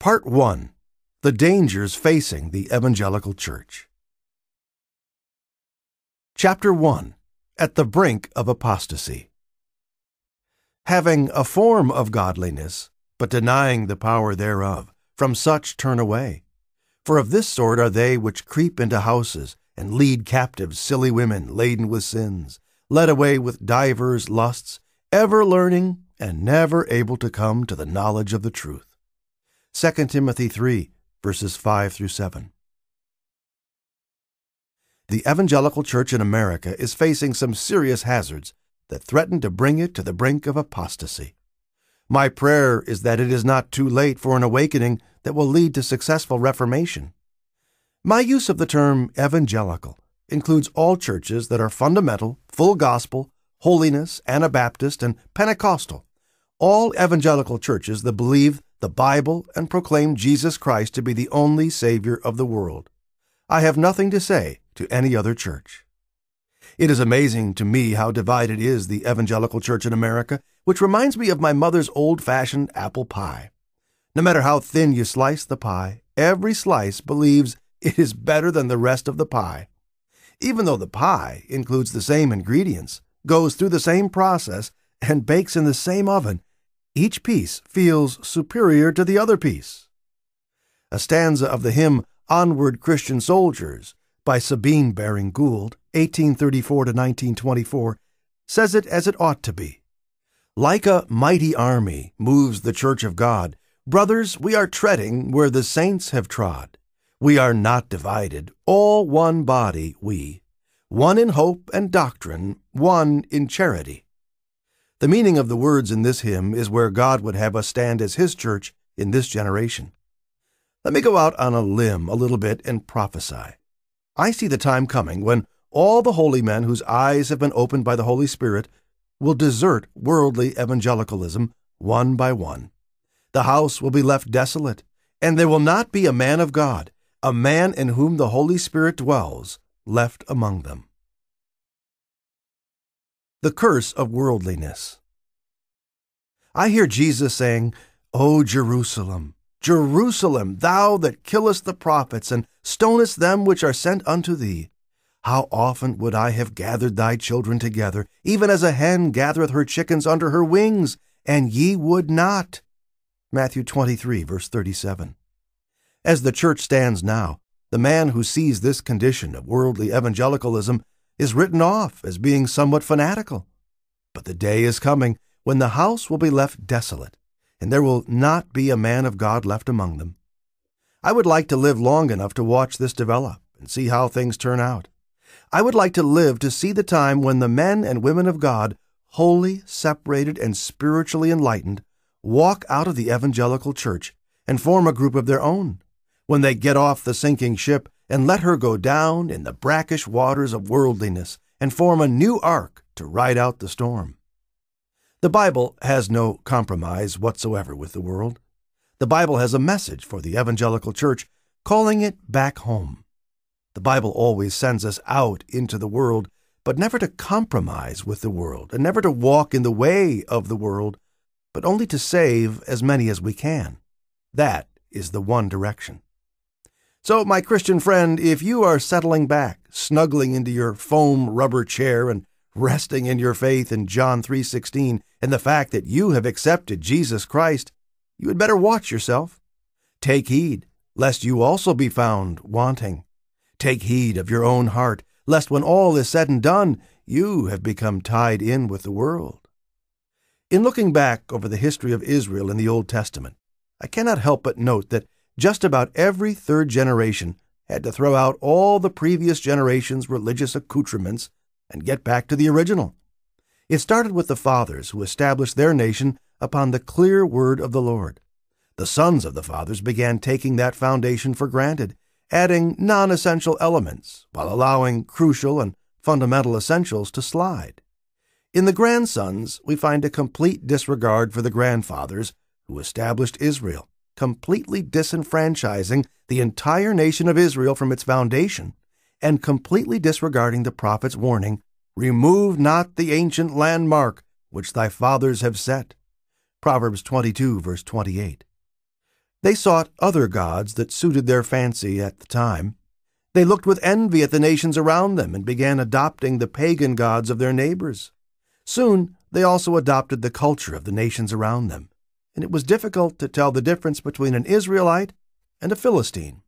Part 1 The Dangers Facing the Evangelical Church. Chapter 1 At the Brink of Apostasy. Having a form of godliness, but denying the power thereof, from such turn away. For of this sort are they which creep into houses, and lead captive silly women laden with sins, led away with divers lusts, ever learning, and never able to come to the knowledge of the truth. 2 Timothy 3, verses 5 through 7. The evangelical church in America is facing some serious hazards that threaten to bring it to the brink of apostasy. My prayer is that it is not too late for an awakening that will lead to successful reformation. My use of the term evangelical includes all churches that are fundamental, full gospel, holiness, Anabaptist, and Pentecostal. All evangelical churches that believe the Bible and proclaim Jesus Christ to be the only Savior of the world. I have nothing to say to any other church. It is amazing to me how divided is the evangelical church in America, which reminds me of my mother's old fashioned apple pie. No matter how thin you slice the pie, every slice believes it is better than the rest of the pie. Even though the pie includes the same ingredients, goes through the same process, and bakes in the same oven, each piece feels superior to the other piece. A stanza of the hymn Onward Christian Soldiers by Sabine Baring Gould, 1834 to 1924, says it as it ought to be. Like a mighty army moves the church of God. Brothers, we are treading where the saints have trod. We are not divided, all one body we, one in hope and doctrine, one in charity. The meaning of the words in this hymn is where God would have us stand as His church in this generation. Let me go out on a limb a little bit and prophesy. I see the time coming when all the holy men whose eyes have been opened by the Holy Spirit will desert worldly evangelicalism one by one. The house will be left desolate, and there will not be a man of God, a man in whom the Holy Spirit dwells, left among them. The curse of worldliness. I hear Jesus saying, O Jerusalem, Jerusalem, thou that killest the prophets and stonest them which are sent unto thee, how often would I have gathered thy children together, even as a hen gathereth her chickens under her wings, and ye would not. Matthew 23, verse 37. As the church stands now, the man who sees this condition of worldly evangelicalism is written off as being somewhat fanatical. But the day is coming when the house will be left desolate, and there will not be a man of God left among them. I would like to live long enough to watch this develop and see how things turn out. I would like to live to see the time when the men and women of God, holy, separated, and spiritually enlightened, walk out of the evangelical church and form a group of their own, when they get off the sinking ship and let her go down in the brackish waters of worldliness and form a new ark to ride out the storm. The Bible has no compromise whatsoever with the world. The Bible has a message for the evangelical church, calling it back home. The Bible always sends us out into the world, but never to compromise with the world, and never to walk in the way of the world, but only to save as many as we can. That is the one direction. So, my Christian friend, if you are settling back, snuggling into your foam rubber chair and resting in your faith in John 3:16 and the fact that you have accepted Jesus Christ, you had better watch yourself. Take heed lest you also be found wanting. Take heed of your own heart, lest when all is said and done, you have become tied in with the world. In looking back over the history of Israel in the Old Testament, I cannot help but note that just about every third generation had to throw out all the previous generation's religious accoutrements and get back to the original. It started with the fathers who established their nation upon the clear word of the Lord. The sons of the fathers began taking that foundation for granted, adding non essential elements while allowing crucial and fundamental essentials to slide. In the grandsons, we find a complete disregard for the grandfathers who established Israel completely disenfranchising the entire nation of Israel from its foundation and completely disregarding the prophet's warning Remove not the ancient landmark which thy fathers have set. Proverbs 22, verse 28. They sought other gods that suited their fancy at the time. They looked with envy at the nations around them and began adopting the pagan gods of their neighbors. Soon, they also adopted the culture of the nations around them, and it was difficult to tell the difference between an Israelite and a Philistine.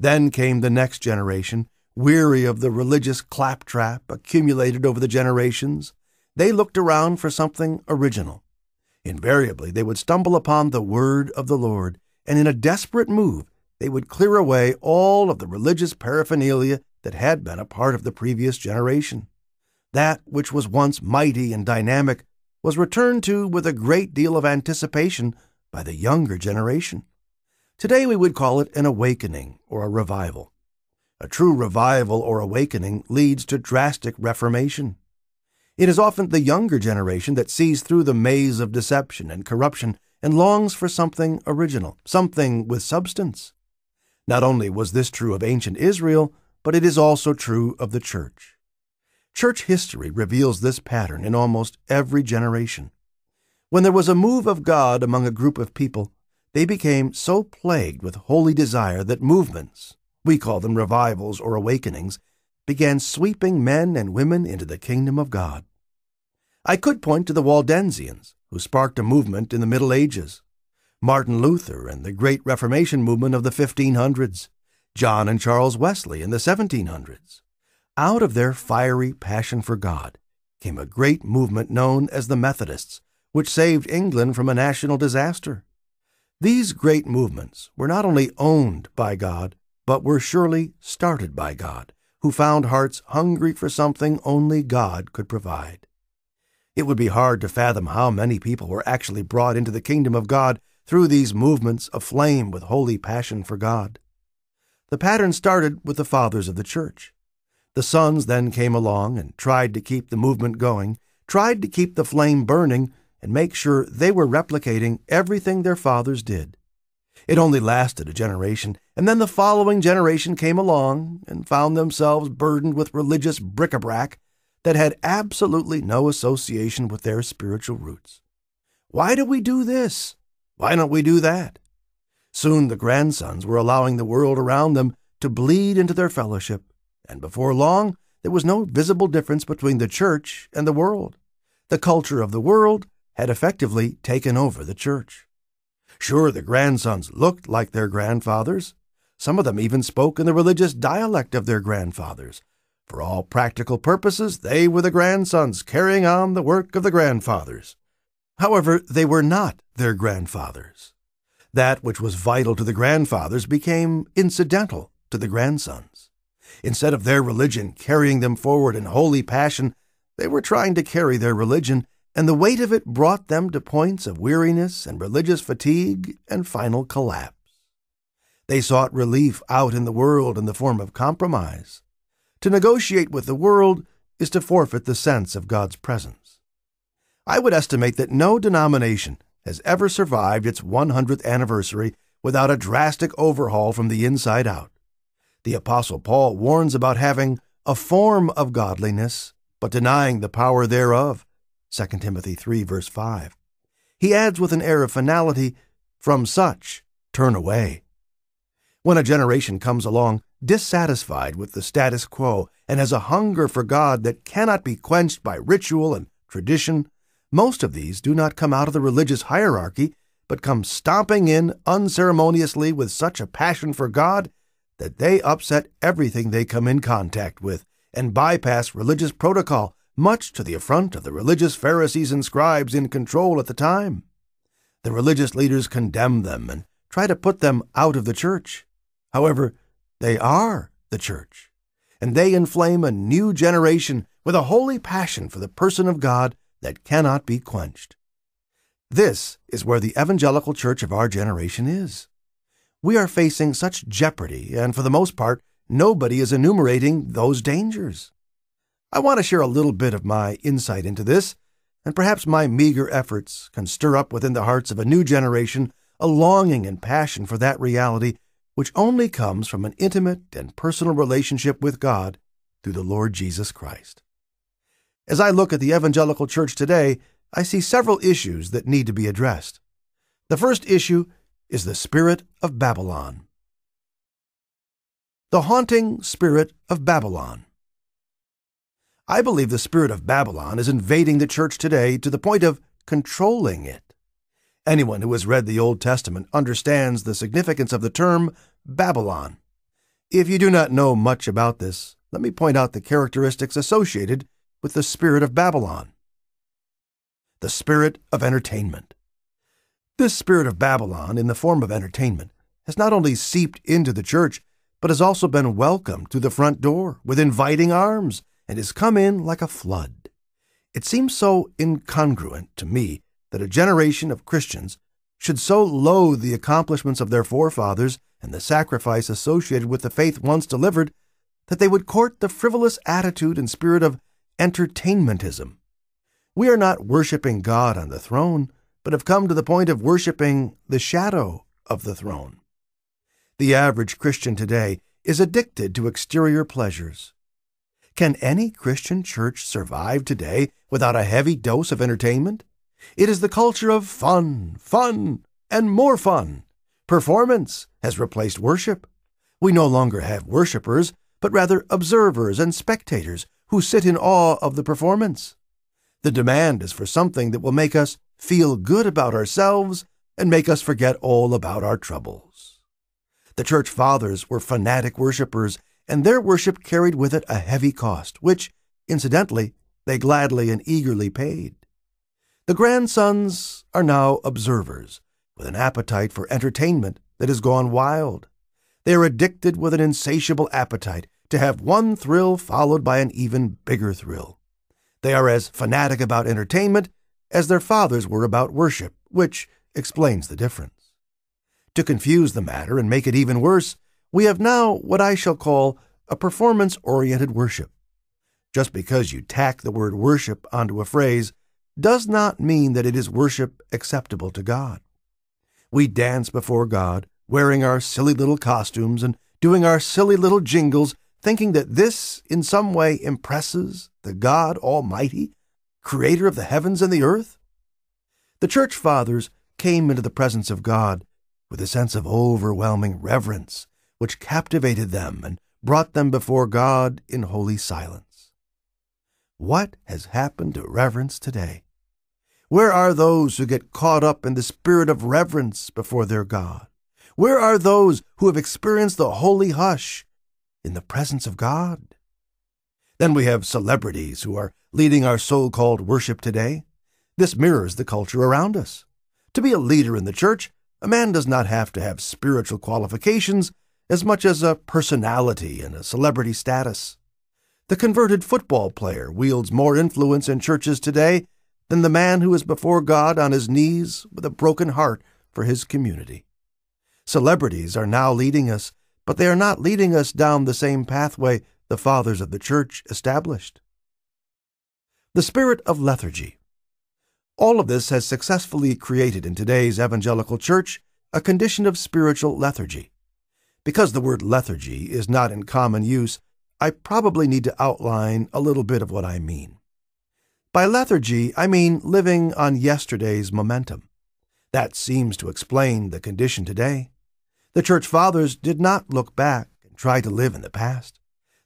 Then came the next generation, weary of the religious claptrap accumulated over the generations. They looked around for something original. Invariably, they would stumble upon the word of the Lord, and in a desperate move, they would clear away all of the religious paraphernalia that had been a part of the previous generation. That which was once mighty and dynamic was returned to with a great deal of anticipation by the younger generation. Today we would call it an awakening or a revival. A true revival or awakening leads to drastic reformation. It is often the younger generation that sees through the maze of deception and corruption and longs for something original, something with substance. Not only was this true of ancient Israel, but it is also true of the church. Church history reveals this pattern in almost every generation. When there was a move of God among a group of people, they became so plagued with holy desire that movements, we call them revivals or awakenings, began sweeping men and women into the kingdom of God. I could point to the Waldensians, who sparked a movement in the Middle Ages, Martin Luther and the Great Reformation movement of the 1500s, John and Charles Wesley in the 1700s. Out of their fiery passion for God came a great movement known as the Methodists, which saved England from a national disaster. These great movements were not only owned by God, but were surely started by God, who found hearts hungry for something only God could provide. It would be hard to fathom how many people were actually brought into the kingdom of God through these movements aflame with holy passion for God. The pattern started with the fathers of the church. The sons then came along and tried to keep the movement going, tried to keep the flame burning, and make sure they were replicating everything their fathers did. It only lasted a generation, and then the following generation came along and found themselves burdened with religious bric-a-brac that had absolutely no association with their spiritual roots. Why do we do this? Why don't we do that? Soon the grandsons were allowing the world around them to bleed into their fellowship, and before long there was no visible difference between the church and the world. The culture of the world had effectively taken over the church. Sure, the grandsons looked like their grandfathers. Some of them even spoke in the religious dialect of their grandfathers. For all practical purposes, they were the grandsons carrying on the work of the grandfathers. However, they were not their grandfathers. That which was vital to the grandfathers became incidental to the grandsons. Instead of their religion carrying them forward in holy passion, they were trying to carry their religion and the weight of it brought them to points of weariness and religious fatigue and final collapse. They sought relief out in the world in the form of compromise. To negotiate with the world is to forfeit the sense of God's presence. I would estimate that no denomination has ever survived its 100th anniversary without a drastic overhaul from the inside out. The Apostle Paul warns about having a form of godliness, but denying the power thereof. 2 Timothy 3, verse 5. He adds with an air of finality, From such turn away. When a generation comes along dissatisfied with the status quo and has a hunger for God that cannot be quenched by ritual and tradition, most of these do not come out of the religious hierarchy, but come stomping in unceremoniously with such a passion for God that they upset everything they come in contact with and bypass religious protocol much to the affront of the religious Pharisees and scribes in control at the time. The religious leaders condemn them and try to put them out of the church. However, they are the church, and they inflame a new generation with a holy passion for the person of God that cannot be quenched. This is where the evangelical church of our generation is. We are facing such jeopardy, and for the most part, nobody is enumerating those dangers. I want to share a little bit of my insight into this, and perhaps my meager efforts can stir up within the hearts of a new generation a longing and passion for that reality which only comes from an intimate and personal relationship with God through the Lord Jesus Christ. As I look at the evangelical church today, I see several issues that need to be addressed. The first issue is the spirit of Babylon. The haunting spirit of Babylon. I believe the spirit of Babylon is invading the church today to the point of controlling it. Anyone who has read the Old Testament understands the significance of the term Babylon. If you do not know much about this, let me point out the characteristics associated with the spirit of Babylon. The spirit of entertainment. This spirit of Babylon, in the form of entertainment, has not only seeped into the church, but has also been welcomed through the front door with inviting arms and has come in like a flood. It seems so incongruent to me that a generation of Christians should so loathe the accomplishments of their forefathers and the sacrifice associated with the faith once delivered that they would court the frivolous attitude and spirit of entertainmentism. We are not worshiping God on the throne, but have come to the point of worshiping the shadow of the throne. The average Christian today is addicted to exterior pleasures. Can any Christian church survive today without a heavy dose of entertainment? It is the culture of fun, fun, and more fun. Performance has replaced worship. We no longer have worshippers, but rather observers and spectators who sit in awe of the performance. The demand is for something that will make us feel good about ourselves and make us forget all about our troubles. The church fathers were fanatic worshippers, and their worship carried with it a heavy cost, which, incidentally, they gladly and eagerly paid. The grandsons are now observers, with an appetite for entertainment that has gone wild. They are addicted with an insatiable appetite to have one thrill followed by an even bigger thrill. They are as fanatic about entertainment as their fathers were about worship, which explains the difference. To confuse the matter and make it even worse, we have now what I shall call a performance oriented worship. Just because you tack the word worship onto a phrase does not mean that it is worship acceptable to God. We dance before God, wearing our silly little costumes and doing our silly little jingles, thinking that this in some way impresses the God Almighty, creator of the heavens and the earth? The church fathers came into the presence of God with a sense of overwhelming reverence, which captivated them and brought them before God in holy silence. What has happened to reverence today? Where are those who get caught up in the spirit of reverence before their God? Where are those who have experienced the holy hush in the presence of God? Then we have celebrities who are leading our so called worship today. This mirrors the culture around us. To be a leader in the church, a man does not have to have spiritual qualifications as much as a personality and a celebrity status. The converted football player wields more influence in churches today than the man who is before God on his knees with a broken heart for his community. Celebrities are now leading us, but they are not leading us down the same pathway the fathers of the church established. The spirit of lethargy. All of this has successfully created in today's evangelical church a condition of spiritual lethargy. Because the word lethargy is not in common use, I probably need to outline a little bit of what I mean. By lethargy, I mean living on yesterday's momentum. That seems to explain the condition today. The Church Fathers did not look back and try to live in the past.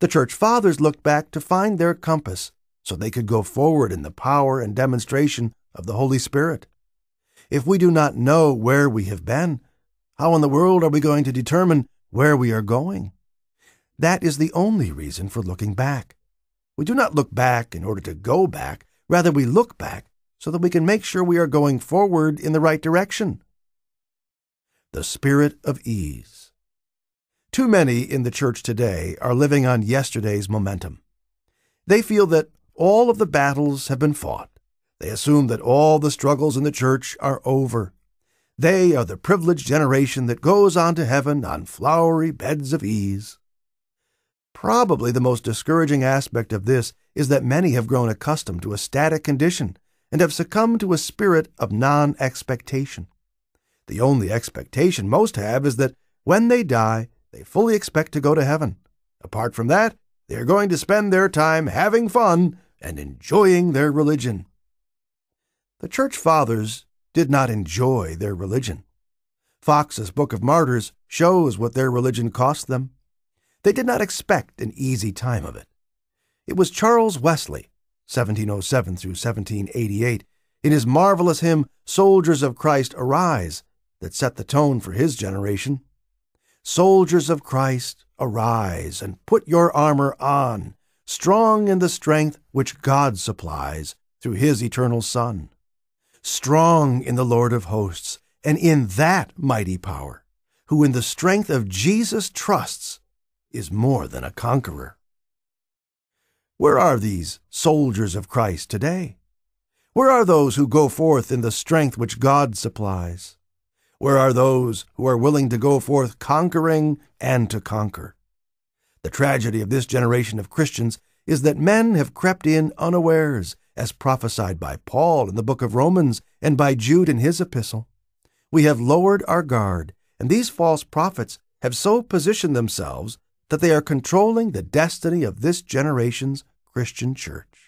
The Church Fathers looked back to find their compass so they could go forward in the power and demonstration of the Holy Spirit. If we do not know where we have been, how in the world are we going to determine where we are going? That is the only reason for looking back. We do not look back in order to go back, Rather, we look back so that we can make sure we are going forward in the right direction. The spirit of ease. Too many in the church today are living on yesterday's momentum. They feel that all of the battles have been fought. They assume that all the struggles in the church are over. They are the privileged generation that goes on to heaven on flowery beds of ease. Probably the most discouraging aspect of this is that many have grown accustomed to a static condition and have succumbed to a spirit of non expectation. The only expectation most have is that when they die, they fully expect to go to heaven. Apart from that, they are going to spend their time having fun and enjoying their religion. The Church Fathers did not enjoy their religion. Fox's Book of Martyrs shows what their religion cost them. They did not expect an easy time of it. It was Charles Wesley, 1707 through 1788, in his marvelous hymn, Soldiers of Christ Arise, that set the tone for his generation. Soldiers of Christ, arise and put your armor on, strong in the strength which God supplies through his eternal Son. Strong in the Lord of hosts, and in that mighty power, who in the strength of Jesus trusts, is more than a conqueror. Where are these soldiers of Christ today? Where are those who go forth in the strength which God supplies? Where are those who are willing to go forth conquering and to conquer? The tragedy of this generation of Christians is that men have crept in unawares, as prophesied by Paul in the book of Romans and by Jude in his epistle. We have lowered our guard, and these false prophets have so positioned themselves that they are controlling the destiny of this generation's Christian church.